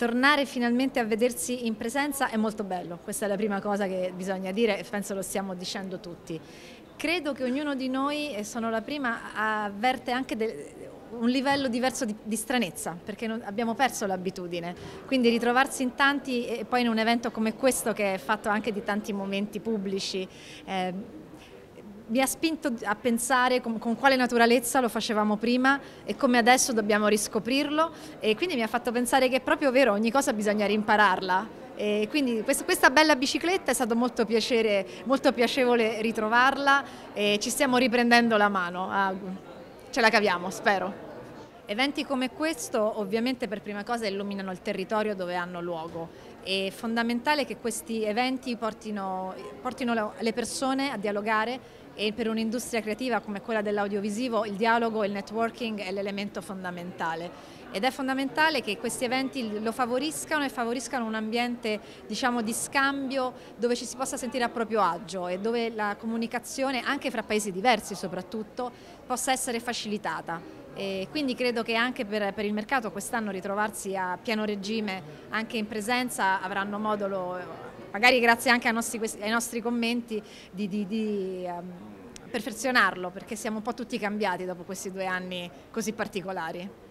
tornare finalmente a vedersi in presenza è molto bello, questa è la prima cosa che bisogna dire e penso lo stiamo dicendo tutti. Credo che ognuno di noi, e sono la prima, avverte anche un livello diverso di, di stranezza, perché non, abbiamo perso l'abitudine. Quindi ritrovarsi in tanti e poi in un evento come questo che è fatto anche di tanti momenti pubblici, eh, mi ha spinto a pensare con, con, quale naturalezza lo facevamo prima e come adesso dobbiamo riscoprirlo e quindi mi ha fatto pensare che è proprio vero, ogni cosa bisogna rimpararla. E quindi questa bella bicicletta è stato molto, piacere, molto piacevole ritrovarla e ci stiamo riprendendo la mano, ah, ce la caviamo, spero. Eventi come questo ovviamente per prima cosa illuminano il territorio dove hanno luogo. È fondamentale che questi eventi portino, portino le persone a dialogare e per un'industria creativa come quella dell'audiovisivo il dialogo il networking è l'elemento fondamentale ed è fondamentale che questi eventi lo favoriscano e favoriscano un ambiente diciamo, di scambio dove ci si possa sentire a proprio agio e dove la comunicazione anche fra paesi diversi soprattutto possa essere facilitata. E quindi credo che anche per, per il mercato quest'anno ritrovarsi a pieno regime anche in presenza avranno modo, lo, magari grazie anche ai nostri, ai nostri commenti, di, di, di um, perfezionarlo perché siamo un po' tutti cambiati dopo questi due anni così particolari.